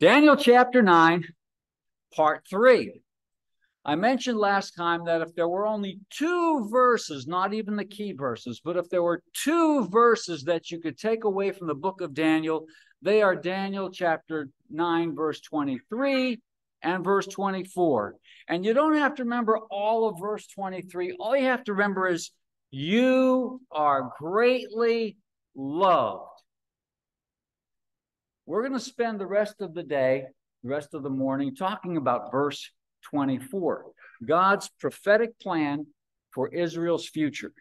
Daniel chapter 9, part 3. I mentioned last time that if there were only two verses, not even the key verses, but if there were two verses that you could take away from the book of Daniel, they are Daniel chapter 9, verse 23 and verse 24. And you don't have to remember all of verse 23. All you have to remember is you are greatly loved. We're going to spend the rest of the day, the rest of the morning, talking about verse 24, God's prophetic plan for Israel's future.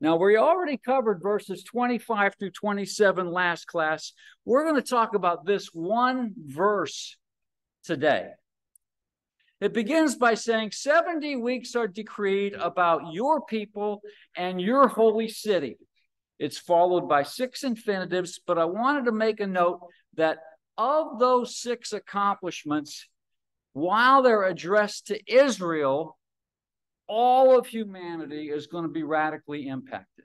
Now, we already covered verses 25 through 27 last class. We're going to talk about this one verse today. It begins by saying 70 weeks are decreed about your people and your holy city. It's followed by six infinitives, but I wanted to make a note that of those six accomplishments, while they're addressed to Israel, all of humanity is going to be radically impacted.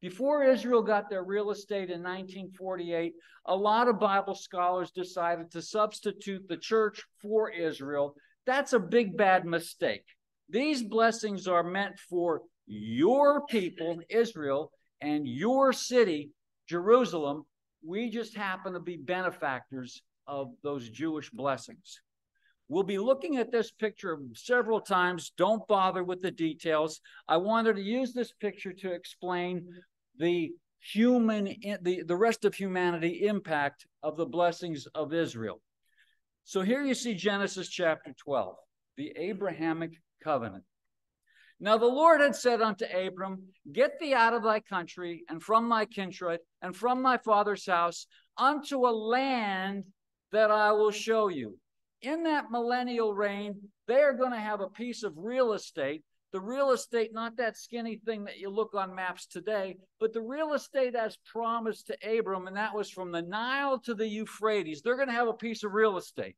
Before Israel got their real estate in 1948, a lot of Bible scholars decided to substitute the church for Israel. That's a big, bad mistake. These blessings are meant for your people, Israel, and your city, Jerusalem, we just happen to be benefactors of those Jewish blessings. We'll be looking at this picture several times. Don't bother with the details. I wanted to use this picture to explain the human, the, the rest of humanity impact of the blessings of Israel. So here you see Genesis chapter 12, the Abrahamic covenant. Now the Lord had said unto Abram, Get thee out of thy country, and from thy kindred, and from thy father's house, unto a land that I will show you. In that millennial reign, they are going to have a piece of real estate. The real estate, not that skinny thing that you look on maps today, but the real estate as promised to Abram, and that was from the Nile to the Euphrates. They're going to have a piece of real estate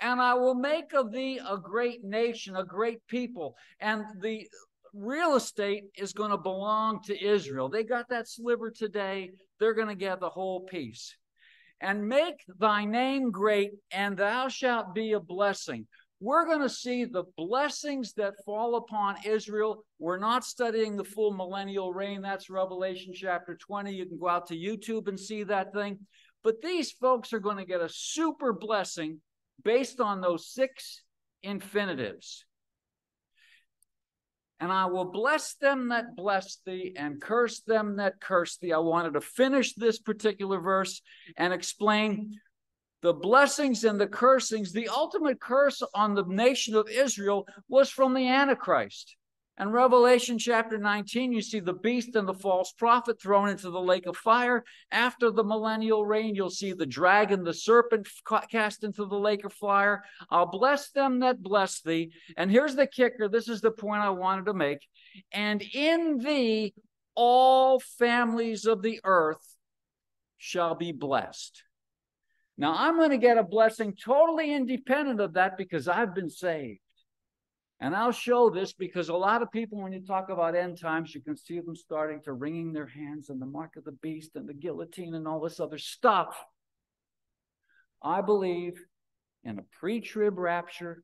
and I will make of thee a great nation, a great people. And the real estate is going to belong to Israel. They got that sliver today. They're going to get the whole piece. And make thy name great, and thou shalt be a blessing. We're going to see the blessings that fall upon Israel. We're not studying the full millennial reign. That's Revelation chapter 20. You can go out to YouTube and see that thing. But these folks are going to get a super blessing based on those six infinitives. And I will bless them that bless thee and curse them that curse thee. I wanted to finish this particular verse and explain the blessings and the cursings. The ultimate curse on the nation of Israel was from the Antichrist. And Revelation chapter 19, you see the beast and the false prophet thrown into the lake of fire. After the millennial reign, you'll see the dragon, the serpent cast into the lake of fire. I'll bless them that bless thee. And here's the kicker this is the point I wanted to make. And in thee, all families of the earth shall be blessed. Now, I'm going to get a blessing totally independent of that because I've been saved. And I'll show this because a lot of people, when you talk about end times, you can see them starting to wringing their hands and the mark of the beast and the guillotine and all this other stuff. I believe in a pre trib rapture.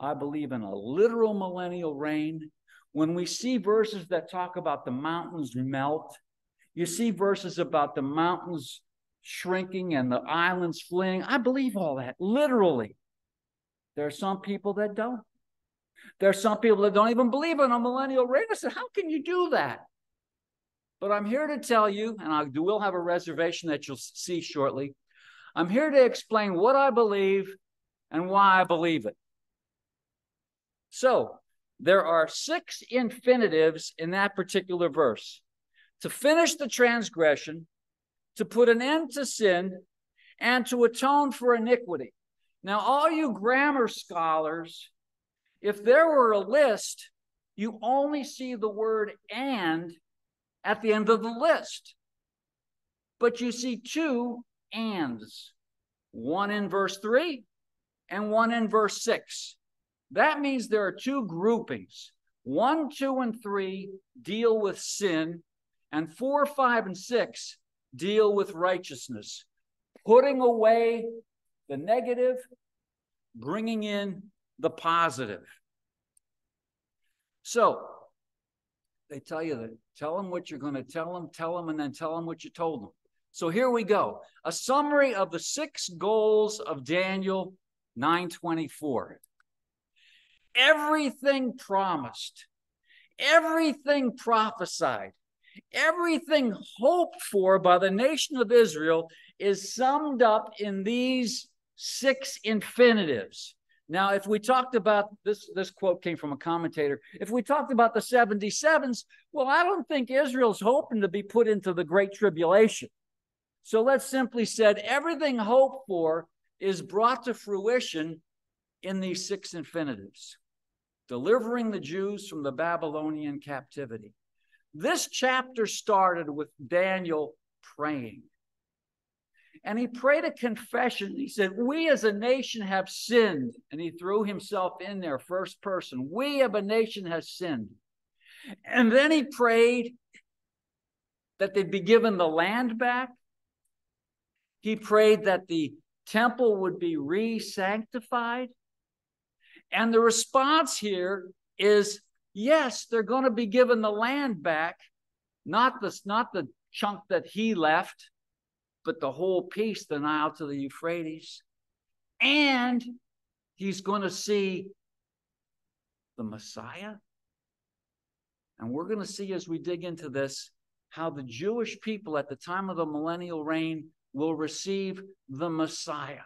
I believe in a literal millennial reign. When we see verses that talk about the mountains melt, you see verses about the mountains shrinking and the islands fleeing. I believe all that, literally. There are some people that don't. There's some people that don't even believe in a millennial reign. I said, How can you do that? But I'm here to tell you, and I will have a reservation that you'll see shortly. I'm here to explain what I believe and why I believe it. So, there are six infinitives in that particular verse to finish the transgression, to put an end to sin, and to atone for iniquity. Now, all you grammar scholars if there were a list, you only see the word and at the end of the list. But you see two ands, one in verse 3 and one in verse 6. That means there are two groupings. One, two, and three deal with sin, and four, five, and six deal with righteousness, putting away the negative, bringing in the positive. So they tell you that tell them what you're going to tell them, tell them, and then tell them what you told them. So here we go. A summary of the six goals of Daniel 924. Everything promised, everything prophesied, everything hoped for by the nation of Israel is summed up in these six infinitives. Now, if we talked about this, this quote came from a commentator. If we talked about the 77s, well, I don't think Israel's hoping to be put into the Great Tribulation. So let's simply said everything hoped for is brought to fruition in these six infinitives, delivering the Jews from the Babylonian captivity. This chapter started with Daniel praying. And he prayed a confession. He said, We as a nation have sinned. And he threw himself in there, first person. We of a nation have sinned. And then he prayed that they'd be given the land back he prayed that the temple would be re sanctified. And the response here is yes, they're going to be given the land back, not the, not the chunk that he left, but the whole piece, the Nile to the Euphrates. And he's going to see the Messiah. And we're going to see as we dig into this how the Jewish people at the time of the millennial reign will receive the Messiah.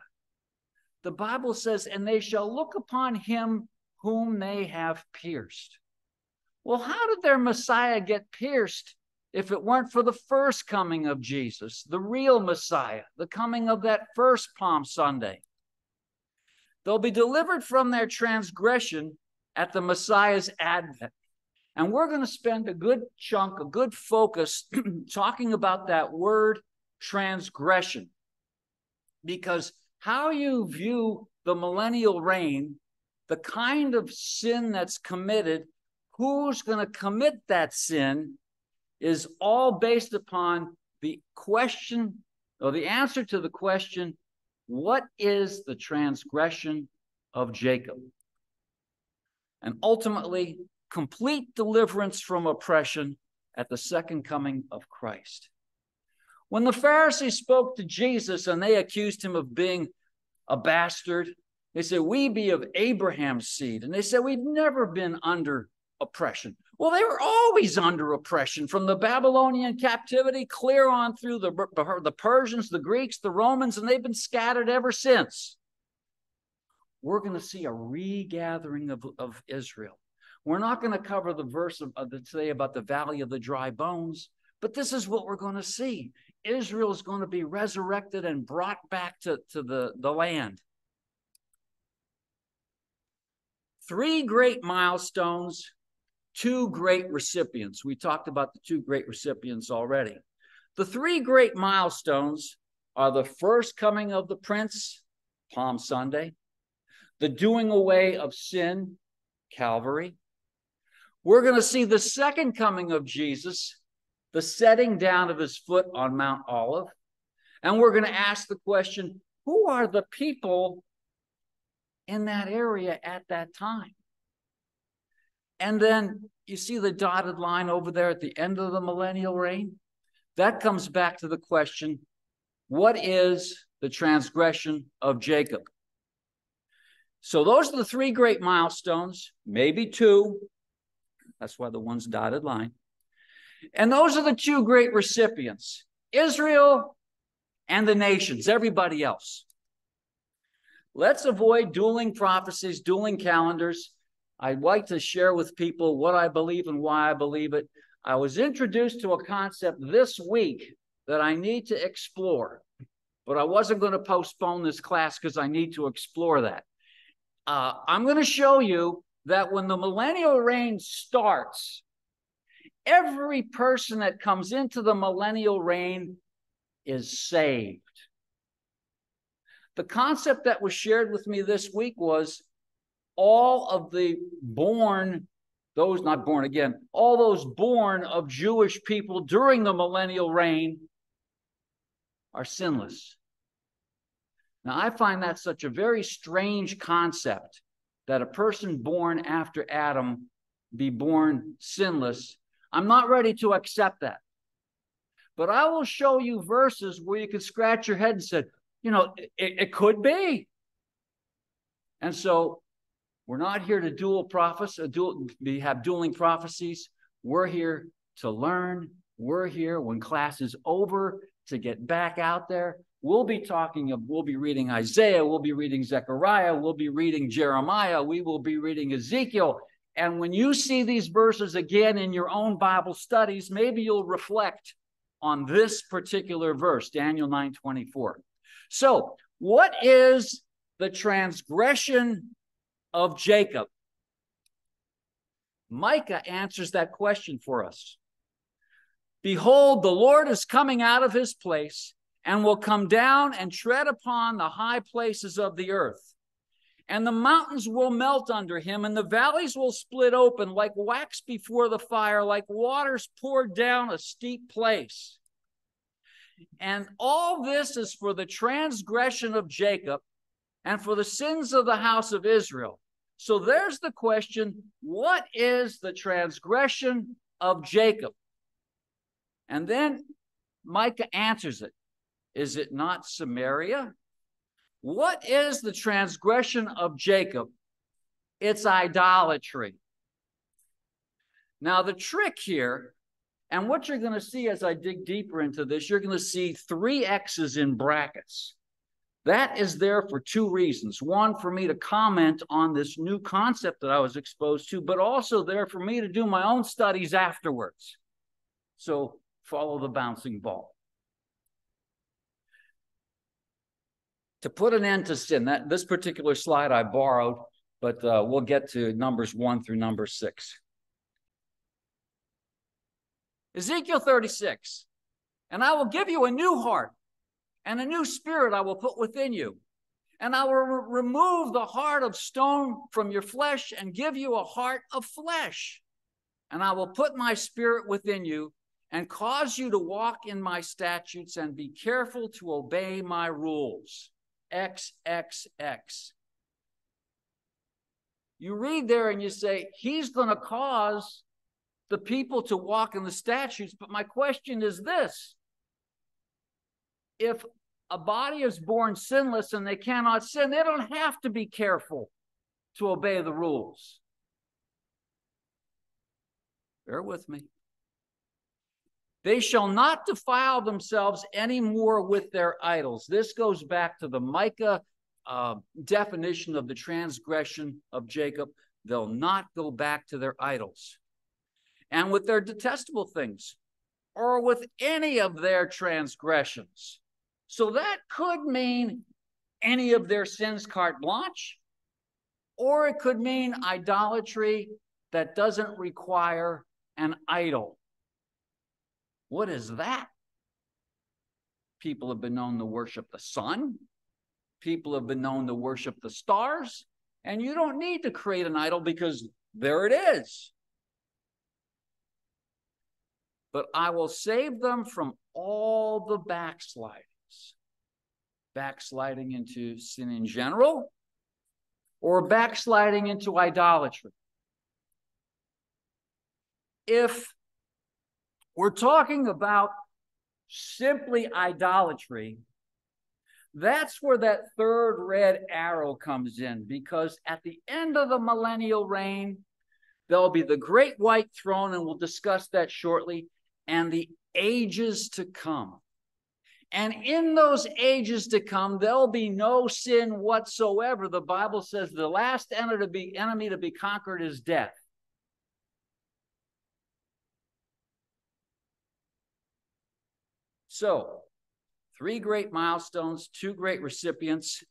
The Bible says, and they shall look upon him whom they have pierced. Well, how did their Messiah get pierced if it weren't for the first coming of Jesus, the real Messiah, the coming of that first Palm Sunday? They'll be delivered from their transgression at the Messiah's advent. And we're going to spend a good chunk, a good focus talking about that word transgression. Because how you view the millennial reign, the kind of sin that's committed, who's going to commit that sin, is all based upon the question or the answer to the question what is the transgression of Jacob? And ultimately, complete deliverance from oppression at the second coming of Christ. When the Pharisees spoke to Jesus and they accused him of being a bastard, they said, We be of Abraham's seed. And they said, We've never been under oppression. Well, they were always under oppression from the Babylonian captivity clear on through the, the Persians, the Greeks, the Romans, and they've been scattered ever since. We're going to see a regathering of, of Israel. We're not going to cover the verse of, of the, today about the valley of the dry bones, but this is what we're going to see. Israel is going to be resurrected and brought back to, to the, the land. Three great milestones, two great recipients. We talked about the two great recipients already. The three great milestones are the first coming of the Prince, Palm Sunday, the doing away of sin, Calvary. We're going to see the second coming of Jesus, the setting down of his foot on Mount Olive. And we're going to ask the question who are the people in that area at that time? And then you see the dotted line over there at the end of the millennial reign? That comes back to the question what is the transgression of Jacob? So those are the three great milestones, maybe two. That's why the one's dotted line. And those are the two great recipients Israel and the nations, everybody else. Let's avoid dueling prophecies, dueling calendars. I'd like to share with people what I believe and why I believe it. I was introduced to a concept this week that I need to explore, but I wasn't going to postpone this class because I need to explore that. Uh, I'm going to show you that when the millennial reign starts, every person that comes into the millennial reign is saved. The concept that was shared with me this week was all of the born, those not born again, all those born of Jewish people during the millennial reign are sinless. Now, I find that such a very strange concept that a person born after Adam be born sinless. I'm not ready to accept that. But I will show you verses where you can scratch your head and say, you know, it, it could be. And so we're not here to duel prophecy, uh, duel, we have dueling prophecies. We're here to learn. We're here when class is over to get back out there. We'll be talking of, we'll be reading Isaiah, we'll be reading Zechariah, we'll be reading Jeremiah, we will be reading Ezekiel. And when you see these verses again in your own Bible studies, maybe you'll reflect on this particular verse, Daniel 9 24. So, what is the transgression of Jacob? Micah answers that question for us. Behold, the Lord is coming out of his place and will come down and tread upon the high places of the earth. And the mountains will melt under him, and the valleys will split open like wax before the fire, like waters poured down a steep place. And all this is for the transgression of Jacob and for the sins of the house of Israel. So there's the question what is the transgression of Jacob? And then Micah answers it Is it not Samaria? What is the transgression of Jacob? It's idolatry. Now, the trick here, and what you're going to see as I dig deeper into this, you're going to see three X's in brackets. That is there for two reasons. One, for me to comment on this new concept that I was exposed to, but also there for me to do my own studies afterwards. So follow the bouncing ball. To put an end to sin, that this particular slide I borrowed, but uh, we'll get to numbers one through number six. Ezekiel 36, and I will give you a new heart, and a new spirit I will put within you. And I will re- remove the heart of stone from your flesh and give you a heart of flesh. And I will put my spirit within you and cause you to walk in my statutes and be careful to obey my rules. XXX. You read there and you say, He's going to cause the people to walk in the statutes. But my question is this if a body is born sinless and they cannot sin, they don't have to be careful to obey the rules. Bear with me. They shall not defile themselves any more with their idols. This goes back to the Micah uh, definition of the transgression of Jacob. They'll not go back to their idols. And with their detestable things, or with any of their transgressions. So that could mean any of their sins carte blanche, or it could mean idolatry that doesn't require an idol. What is that? People have been known to worship the sun. People have been known to worship the stars. And you don't need to create an idol because there it is. But I will save them from all the backslidings backsliding into sin in general or backsliding into idolatry. If we're talking about simply idolatry. That's where that third red arrow comes in because at the end of the millennial reign, there'll be the great white throne, and we'll discuss that shortly, and the ages to come. And in those ages to come, there'll be no sin whatsoever. The Bible says the last enemy to be, enemy to be conquered is death. So, three great milestones, two great recipients,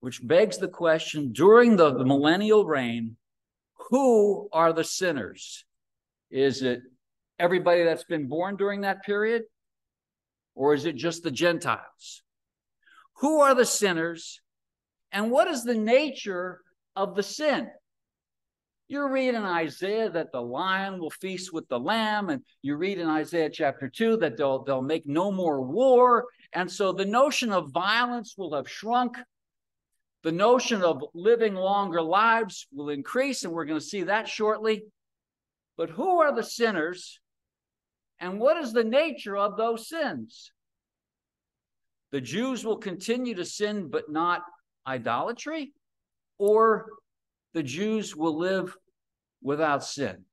which begs the question during the, the millennial reign, who are the sinners? Is it everybody that's been born during that period? Or is it just the Gentiles? Who are the sinners? And what is the nature of the sin? You read in Isaiah that the lion will feast with the lamb, and you read in Isaiah chapter 2 that they'll, they'll make no more war, And so the notion of violence will have shrunk. The notion of living longer lives will increase, and we're going to see that shortly. But who are the sinners, and what is the nature of those sins? The Jews will continue to sin, but not idolatry, or the Jews will live without sin.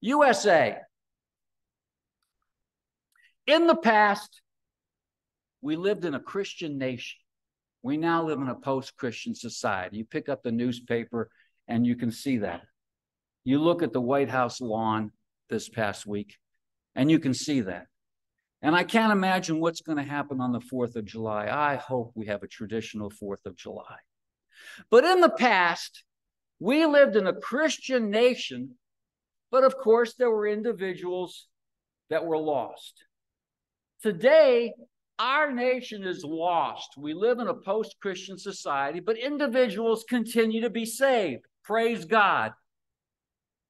USA. In the past, we lived in a Christian nation. We now live in a post Christian society. You pick up the newspaper and you can see that. You look at the White House lawn this past week and you can see that. And I can't imagine what's going to happen on the 4th of July. I hope we have a traditional 4th of July. But in the past, we lived in a Christian nation, but of course, there were individuals that were lost. Today, our nation is lost. We live in a post Christian society, but individuals continue to be saved. Praise God.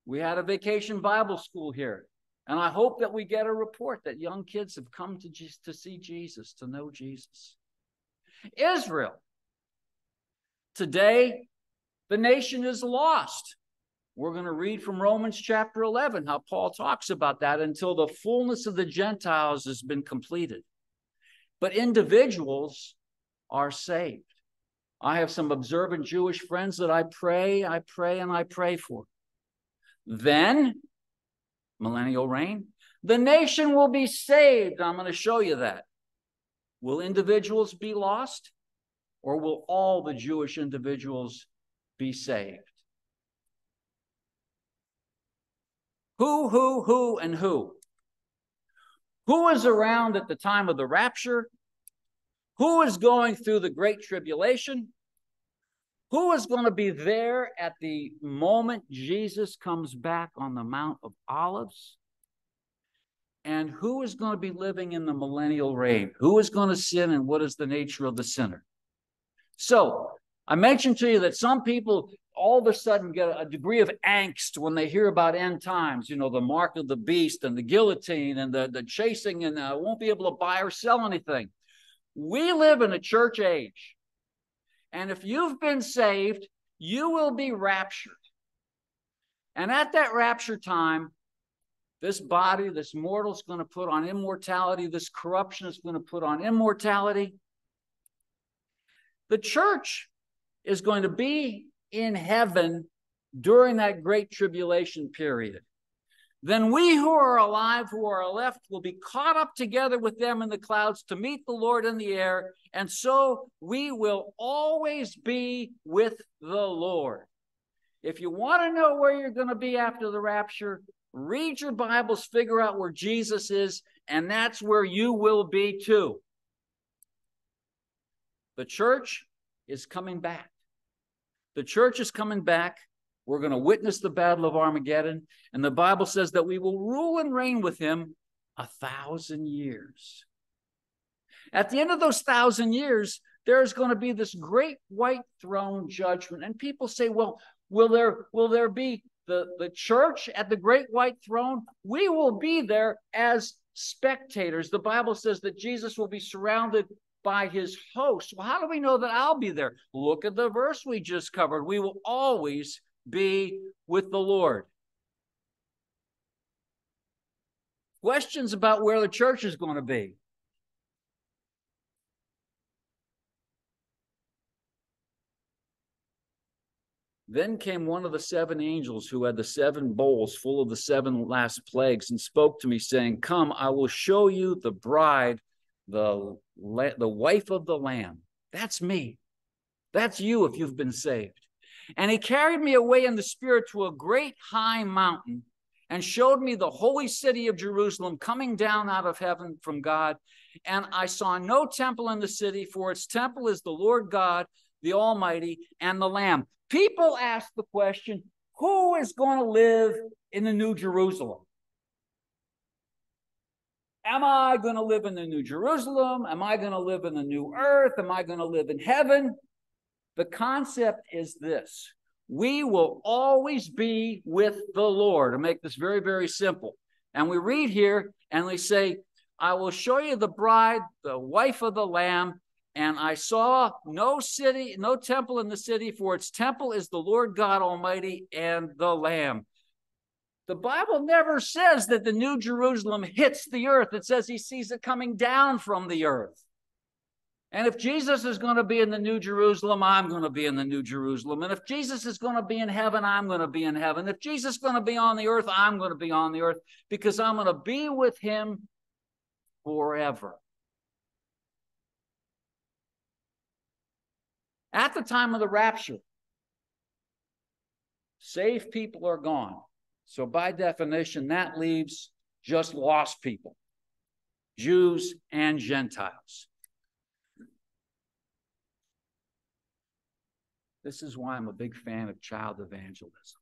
We had a vacation Bible school here, and I hope that we get a report that young kids have come to, to see Jesus, to know Jesus. Israel. Today, the nation is lost. We're going to read from Romans chapter 11 how Paul talks about that until the fullness of the Gentiles has been completed but individuals are saved. I have some observant Jewish friends that I pray, I pray, and I pray for. Then, millennial reign, the nation will be saved. I'm going to show you that. Will individuals be lost, or will all the Jewish individuals be saved? Who, who, who, and who? Who is around at the time of the rapture? Who is going through the great tribulation? Who is going to be there at the moment Jesus comes back on the Mount of Olives? And who is going to be living in the millennial reign? Who is going to sin and what is the nature of the sinner? So, I mentioned to you that some people all of a sudden get a degree of angst when they hear about end times, you know, the mark of the beast and the guillotine and the, the chasing, and uh, won't be able to buy or sell anything. We live in a church age. And if you've been saved, you will be raptured. And at that rapture time, this body, this mortal is going to put on immortality. This corruption is going to put on immortality. The church is going to be in heaven during that great tribulation period. Then we who are alive, who are left, will be caught up together with them in the clouds to meet the Lord in the air. And so we will always be with the Lord. If you want to know where you're going to be after the rapture, read your Bibles, figure out where Jesus is, and that's where you will be too. The church is coming back. The church is coming back. We're going to witness the battle of Armageddon. And the Bible says that we will rule and reign with him a thousand years. At the end of those thousand years, there's going to be this great white throne judgment. And people say, well, will there will there be the, the church at the great white throne? We will be there as spectators. The Bible says that Jesus will be surrounded by his host. Well, how do we know that I'll be there? Look at the verse we just covered. We will always be with the Lord. Questions about where the church is going to be. Then came one of the seven angels who had the seven bowls full of the seven last plagues and spoke to me, saying, Come, I will show you the bride the, the wife of the Lamb. That's me. That's you if you've been saved. And he carried me away in the spirit to a great high mountain and showed me the holy city of Jerusalem coming down out of heaven from God. And I saw no temple in the city, for its temple is the Lord God, the Almighty, and the Lamb. People ask the question who is going to live in the New Jerusalem? Am I going to live in the New Jerusalem? Am I going to live in the new earth? Am I going to live in heaven? The concept is this we will always be with the Lord. To make this very, very simple. And we read here, and they say, I will show you the bride, the wife of the Lamb. And I saw no city, no temple in the city, for its temple is the Lord God Almighty and the Lamb. The Bible never says that the New Jerusalem hits the earth. It says he sees it coming down from the earth. And if Jesus is going to be in the New Jerusalem, I'm going to be in the New Jerusalem. And if Jesus is going to be in heaven, I'm going to be in heaven. If Jesus is going to be on the earth, I'm going to be on the earth because I'm going to be with him forever. At the time of the rapture, saved people are gone. So, by definition, that leaves just lost people, Jews and Gentiles. This is why I'm a big fan of child evangelism.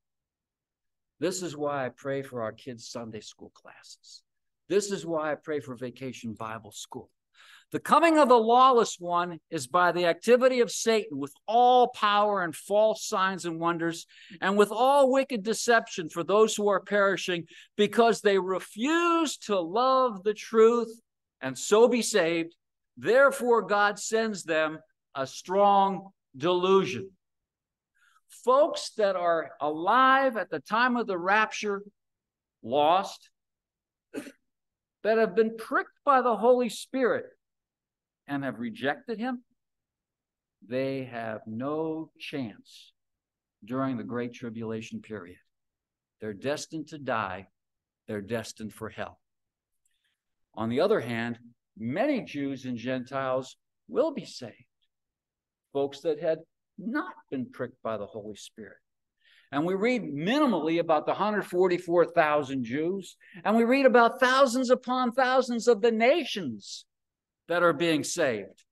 This is why I pray for our kids' Sunday school classes. This is why I pray for Vacation Bible School. The coming of the lawless one is by the activity of Satan with all power and false signs and wonders, and with all wicked deception for those who are perishing, because they refuse to love the truth and so be saved. Therefore, God sends them a strong delusion folks that are alive at the time of the rapture, lost, that have been pricked by the Holy Spirit and have rejected Him, they have no chance during the Great Tribulation period. They're destined to die, they're destined for hell. On the other hand, many Jews and Gentiles will be saved. Folks that had not been pricked by the Holy Spirit. And we read minimally about the 144,000 Jews, and we read about thousands upon thousands of the nations that are being saved.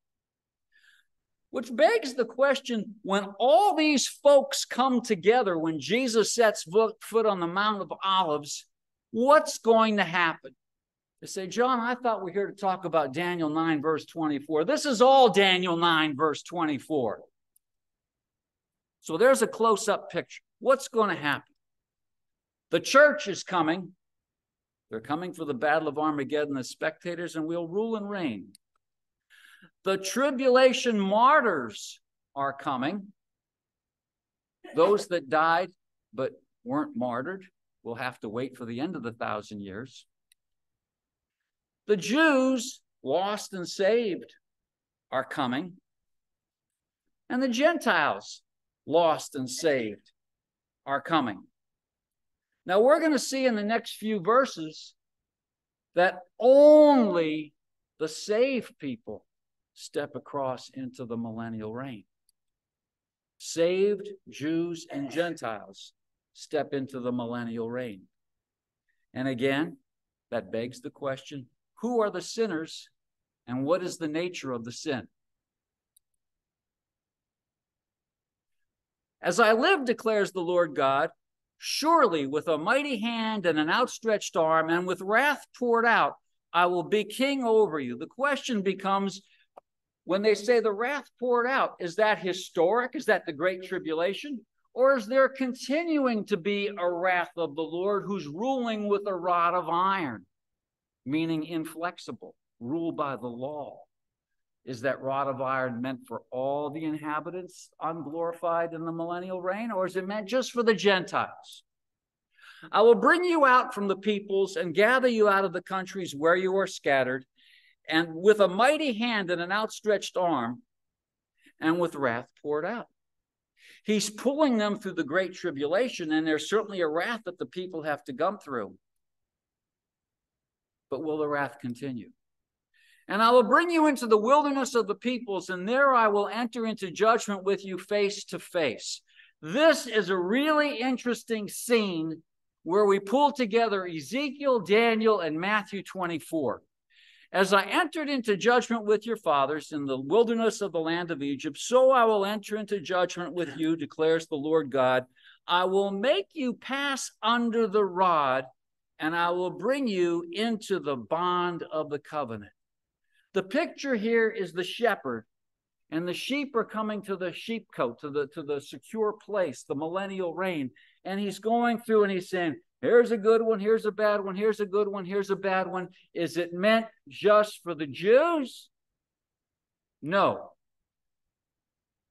Which begs the question when all these folks come together, when Jesus sets foot on the Mount of Olives, what's going to happen? They say, John, I thought we are here to talk about Daniel 9, verse 24. This is all Daniel 9, verse 24. So there's a close up picture. What's going to happen? The church is coming. They're coming for the battle of Armageddon as spectators, and we'll rule and reign. The tribulation martyrs are coming. Those that died but weren't martyred will have to wait for the end of the thousand years. The Jews, lost and saved, are coming. And the Gentiles, lost and saved are coming. Now, we're going to see in the next few verses that only the saved people step across into the millennial reign. Saved Jews and Gentiles step into the millennial reign. And again, that begs the question who are the sinners and what is the nature of the sin? As I live, declares the Lord God, surely with a mighty hand and an outstretched arm and with wrath poured out, I will be king over you. The question becomes when they say the wrath poured out, is that historic? Is that the great tribulation? Or is there continuing to be a wrath of the Lord who's ruling with a rod of iron, meaning inflexible, ruled by the law? Is that rod of iron meant for all the inhabitants unglorified in the millennial reign, or is it meant just for the Gentiles? I will bring you out from the peoples and gather you out of the countries where you are scattered, and with a mighty hand and an outstretched arm, and with wrath poured out. He's pulling them through the great tribulation, and there's certainly a wrath that the people have to come through. But will the wrath continue? And I will bring you into the wilderness of the peoples, and there I will enter into judgment with you face to face. This is a really interesting scene where we pull together Ezekiel, Daniel, and Matthew 24. As I entered into judgment with your fathers in the wilderness of the land of Egypt, so I will enter into judgment with you, declares the Lord God. I will make you pass under the rod, and I will bring you into the bond of the covenant. The picture here is the shepherd, and the sheep are coming to the sheepcote, to the to the secure place, the millennial reign. And he's going through and he's saying, Here's a good one, here's a bad one, here's a good one, here's a bad one. Is it meant just for the Jews? No.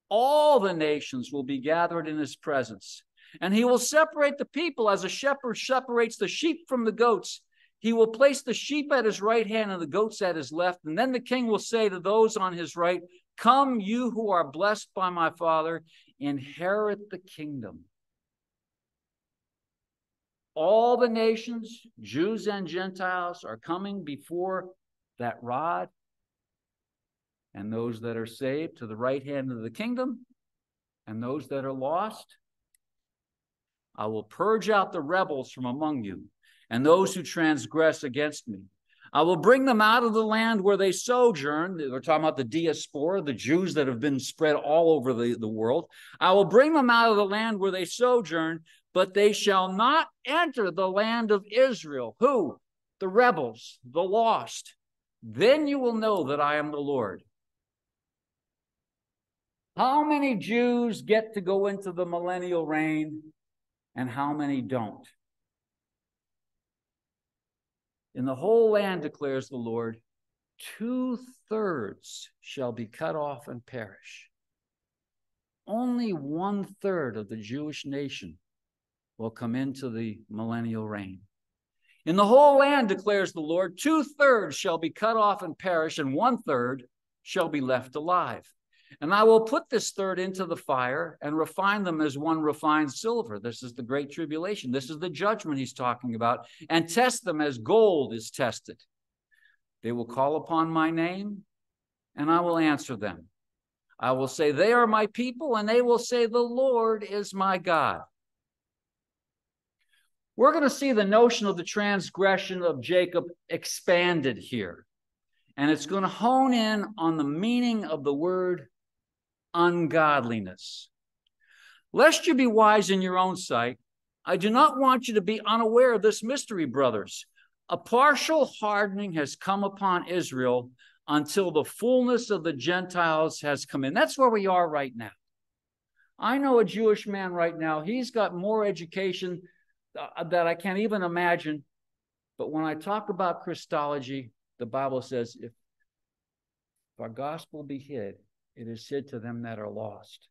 All the nations will be gathered in his presence, and he will separate the people as a shepherd separates the sheep from the goats. He will place the sheep at his right hand and the goats at his left. And then the king will say to those on his right, Come, you who are blessed by my Father, inherit the kingdom. All the nations, Jews and Gentiles, are coming before that rod. And those that are saved to the right hand of the kingdom, and those that are lost, I will purge out the rebels from among you and those who transgress against me. I will bring them out of the land where they sojourn. We're talking about the diaspora, the Jews that have been spread all over the, the world. I will bring them out of the land where they sojourn, but they shall not enter the land of Israel. Who? The rebels, the lost. Then you will know that I am the Lord. How many Jews get to go into the millennial reign and how many don't? In the whole land, declares the Lord, two thirds shall be cut off and perish. Only one third of the Jewish nation will come into the millennial reign. In the whole land, declares the Lord, two thirds shall be cut off and perish, and one third shall be left alive. And I will put this third into the fire and refine them as one refines silver. This is the great tribulation. This is the judgment he's talking about, and test them as gold is tested. They will call upon my name, and I will answer them. I will say, They are my people, and they will say, The Lord is my God. We're going to see the notion of the transgression of Jacob expanded here. And it's going to hone in on the meaning of the word ungodliness. Lest you be wise in your own sight, I do not want you to be unaware of this mystery, brothers. A partial hardening has come upon Israel until the fullness of the Gentiles has come in. That's where we are right now. I know a Jewish man right now, he's got more education uh, that I can't even imagine. But when I talk about Christology, the Bible says if our gospel be hid, it is said to them that are lost,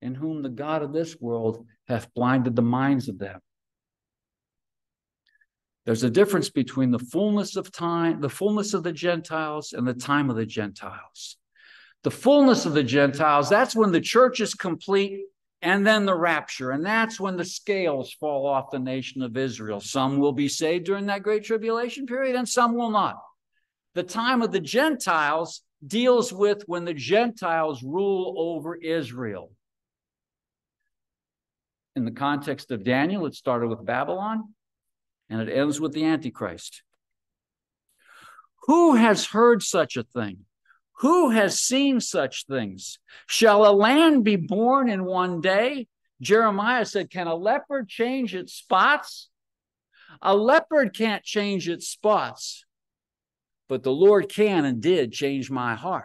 in whom the God of this world hath blinded the minds of them. There's a difference between the fullness of time, the fullness of the Gentiles, and the time of the Gentiles. The fullness of the Gentiles, that's when the church is complete, and then the rapture. And that's when the scales fall off the nation of Israel. Some will be saved during that great tribulation period, and some will not. The time of the Gentiles deals with when the Gentiles rule over Israel. In the context of Daniel, it started with Babylon and it ends with the Antichrist. Who has heard such a thing? Who has seen such things? Shall a land be born in one day? Jeremiah said, Can a leopard change its spots? A leopard can't change its spots, but the Lord can and did change my heart.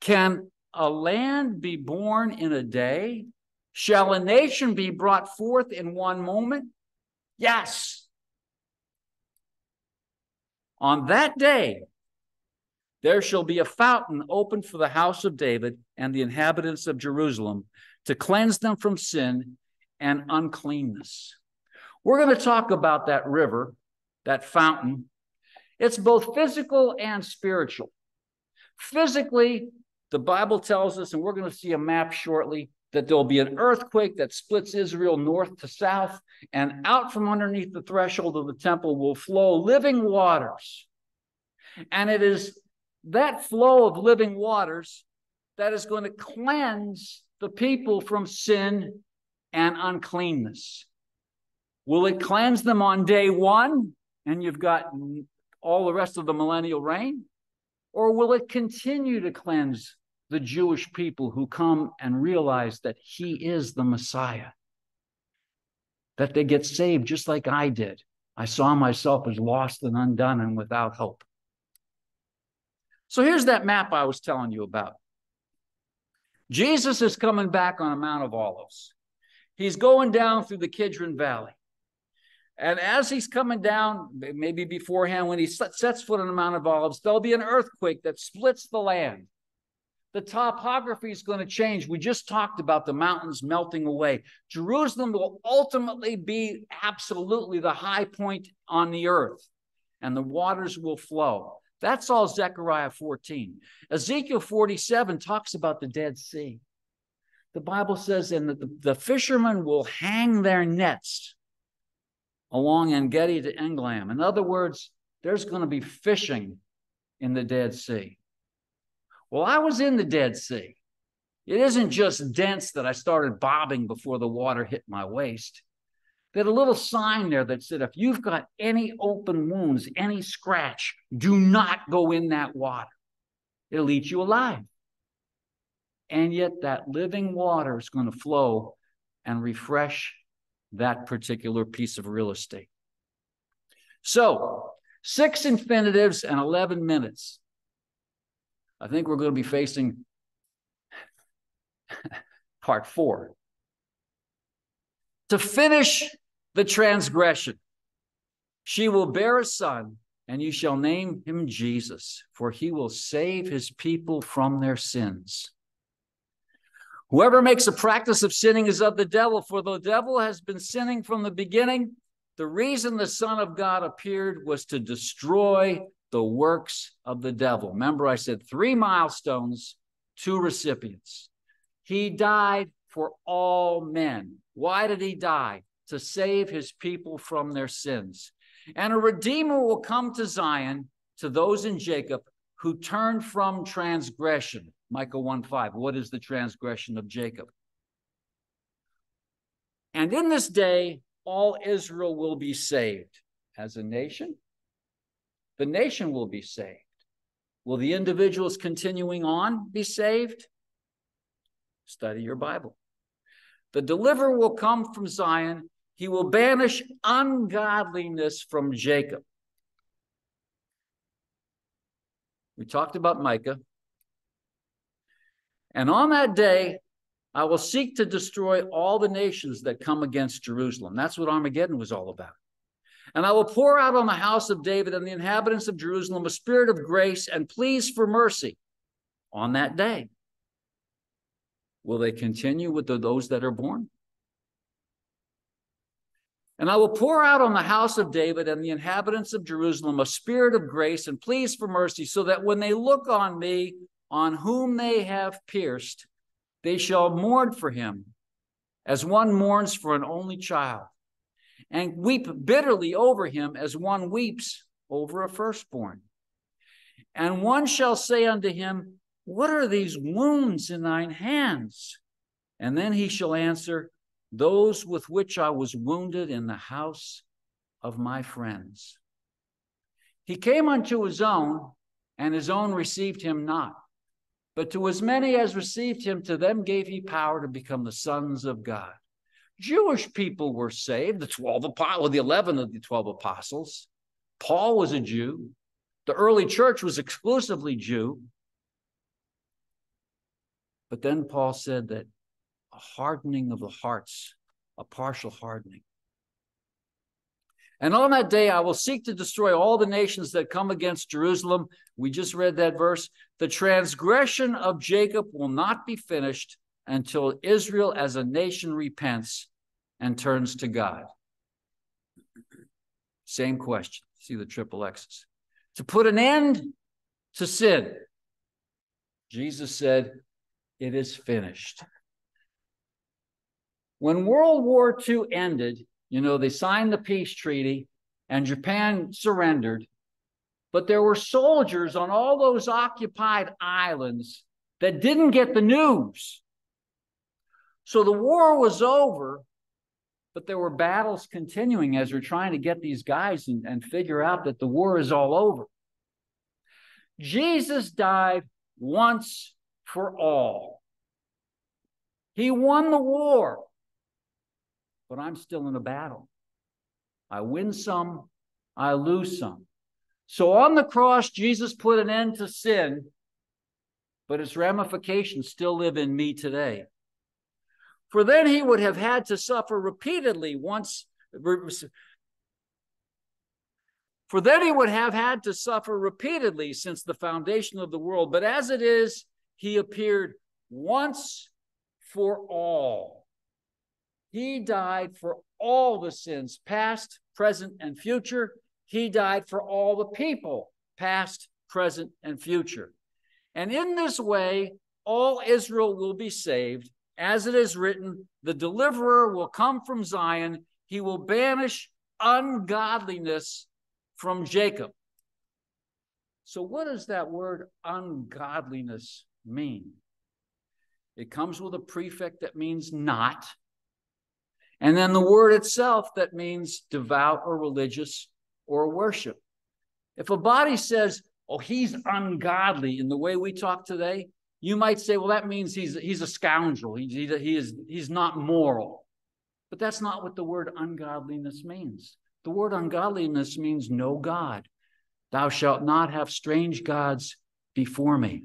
Can a land be born in a day? Shall a nation be brought forth in one moment? Yes. On that day, there shall be a fountain opened for the house of David and the inhabitants of Jerusalem to cleanse them from sin and uncleanness. We're going to talk about that river, that fountain, it's both physical and spiritual. Physically, the Bible tells us, and we're going to see a map shortly, that there'll be an earthquake that splits Israel north to south, and out from underneath the threshold of the temple will flow living waters. And it is that flow of living waters that is going to cleanse the people from sin and uncleanness. Will it cleanse them on day one? And you've got all the rest of the millennial reign? Or will it continue to cleanse the Jewish people who come and realize that he is the Messiah? That they get saved just like I did. I saw myself as lost and undone and without hope. So here's that map I was telling you about. Jesus is coming back on a Mount of Olives. He's going down through the Kidron Valley. And as he's coming down, maybe beforehand, when he sets foot on the Mount of Olives, there'll be an earthquake that splits the land. The topography is going to change. We just talked about the mountains melting away. Jerusalem will ultimately be absolutely the high point on the earth, and the waters will flow. That's all Zechariah 14. Ezekiel 47 talks about the Dead Sea. The Bible says, and the, the fishermen will hang their nets along Engedi to Eneglaim. In other words, there's going to be fishing in the Dead Sea. Well, I was in the Dead Sea. It isn't just dense that I started bobbing before the water hit my waist. They had a little sign there that said, if you've got any open wounds, any scratch, do not go in that water. It'll eat you alive. And yet, that living water is going to flow and refresh that particular piece of real estate. So, six infinitives and 11 minutes. I think we're going to be facing part four. To finish the transgression, she will bear a son, and you shall name him Jesus, for he will save his people from their sins. Whoever makes a practice of sinning is of the devil, for the devil has been sinning from the beginning. The reason the Son of God appeared was to destroy the works of the devil. Remember, I said three milestones, two recipients. He died for all men. Why did he die? To save his people from their sins. And a redeemer will come to Zion, to those in Jacob who turn from transgression. Micah 1 5. What is the transgression of Jacob? And in this day, all Israel will be saved as a nation the nation will be saved. Will the individuals continuing on be saved? Study your Bible. The deliverer will come from Zion. He will banish ungodliness from Jacob. We talked about Micah. And on that day, I will seek to destroy all the nations that come against Jerusalem. That's what Armageddon was all about. And I will pour out on the house of David and the inhabitants of Jerusalem a spirit of grace and pleas for mercy on that day. Will they continue with the, those that are born? And I will pour out on the house of David and the inhabitants of Jerusalem a spirit of grace and pleas for mercy, so that when they look on me, on whom they have pierced, they shall mourn for him as one mourns for an only child and weep bitterly over him as one weeps over a firstborn. And one shall say unto him, What are these wounds in thine hands? And then he shall answer, Those with which I was wounded in the house of my friends. He came unto his own, and his own received him not. But to as many as received him, to them gave he power to become the sons of God. Jewish people were saved, the 12 apostles, the 11 of the 12 apostles. Paul was a Jew. The early church was exclusively Jew. But then Paul said that a hardening of the hearts, a partial hardening. And on that day, I will seek to destroy all the nations that come against Jerusalem. We just read that verse. The transgression of Jacob will not be finished until Israel as a nation repents and turns to God? Same question. See the triple X's. To put an end to sin, Jesus said, It is finished. When World War II ended, you know, they signed the peace treaty and Japan surrendered, but there were soldiers on all those occupied islands that didn't get the news. So the war was over, but there were battles continuing as we're trying to get these guys and, and figure out that the war is all over. Jesus died once for all. He won the war, but I'm still in a battle. I win some, I lose some. So on the cross, Jesus put an end to sin, but its ramifications still live in me today. For then he would have had to suffer repeatedly once For then he would have had to suffer repeatedly since the foundation of the world. But as it is, he appeared once for all. He died for all the sins, past, present, and future. He died for all the people, past, present, and future. And in this way, all Israel will be saved. As it is written, the deliverer will come from Zion. He will banish ungodliness from Jacob. So, what does that word ungodliness mean? It comes with a prefix that means not, and then the word itself that means devout or religious or worship. If a body says, oh, he's ungodly in the way we talk today, you might say, well, that means he's, he's a scoundrel. He, he, he is, he's not moral. But that's not what the word ungodliness means. The word ungodliness means no God. Thou shalt not have strange gods before me.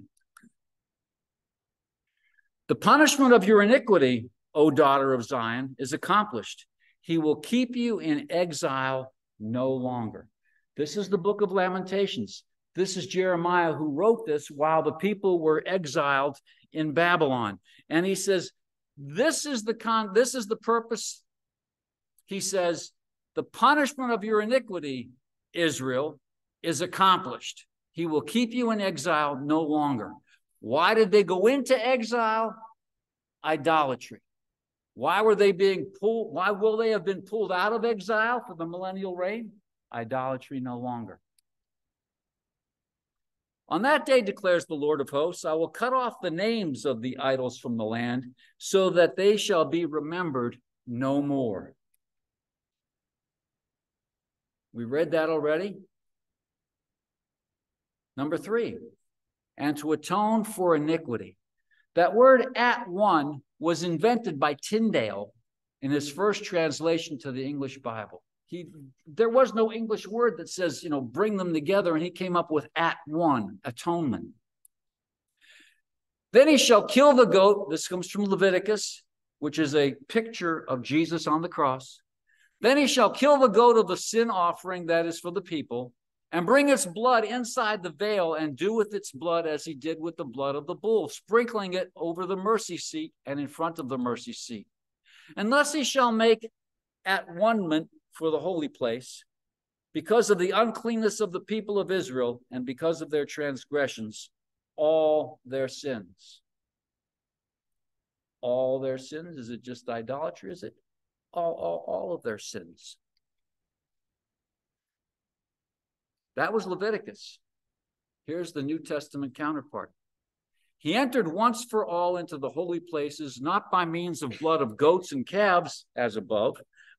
The punishment of your iniquity, O daughter of Zion, is accomplished. He will keep you in exile no longer. This is the book of Lamentations. This is Jeremiah who wrote this while the people were exiled in Babylon. And he says, This is the con this is the purpose. He says, the punishment of your iniquity, Israel, is accomplished. He will keep you in exile no longer. Why did they go into exile? Idolatry. Why were they being pulled? Why will they have been pulled out of exile for the millennial reign? Idolatry no longer. On that day, declares the Lord of hosts, I will cut off the names of the idols from the land, so that they shall be remembered no more. We read that already. Number three, and to atone for iniquity. That word at one was invented by Tyndale in his first translation to the English Bible. He, there was no English word that says, you know, bring them together, and he came up with at one, atonement. Then he shall kill the goat. This comes from Leviticus, which is a picture of Jesus on the cross. Then he shall kill the goat of the sin offering that is for the people, and bring its blood inside the veil, and do with its blood as he did with the blood of the bull, sprinkling it over the mercy seat and in front of the mercy seat. And thus he shall make at one for the holy place, because of the uncleanness of the people of Israel, and because of their transgressions, all their sins. All their sins? Is it just idolatry? Is it all, all, all of their sins. That was Leviticus. Here's the New Testament counterpart. He entered once for all into the holy places, not by means of blood of goats and calves, as above,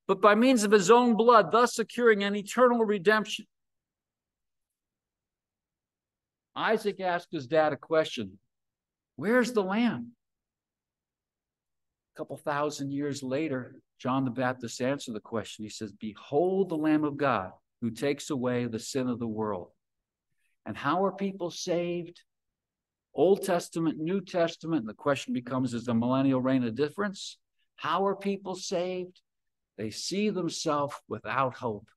but by means of his own blood, thus securing an eternal redemption. Isaac asked his dad a question Where's the lamb? A couple thousand years later, John the Baptist answered the question. He says, Behold the Lamb of God who takes away the sin of the world. And how are people saved? Old Testament, New Testament. And the question becomes Is the millennial reign a difference? How are people saved? They see themselves without hope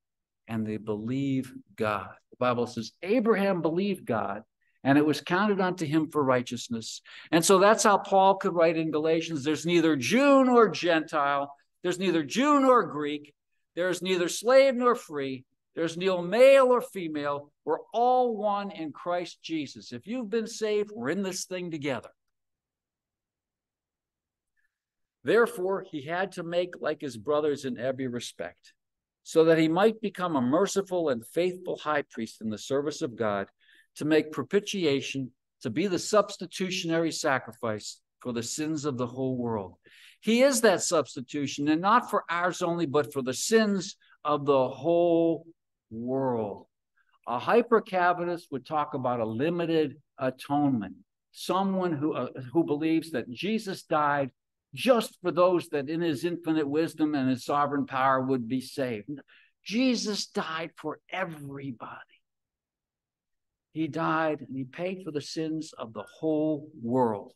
and they believe God. The Bible says Abraham believed God and it was counted unto him for righteousness. And so that's how Paul could write in Galatians there's neither Jew nor Gentile, there's neither Jew nor Greek. There's neither slave nor free. There's no male or female. We're all one in Christ Jesus. If you've been saved, we're in this thing together. Therefore, he had to make like his brothers in every respect, so that he might become a merciful and faithful high priest in the service of God, to make propitiation, to be the substitutionary sacrifice for the sins of the whole world. He is that substitution, and not for ours only, but for the sins of the whole world. A hyper Calvinist would talk about a limited atonement, someone who, uh, who believes that Jesus died just for those that in his infinite wisdom and his sovereign power would be saved. Jesus died for everybody. He died and he paid for the sins of the whole world.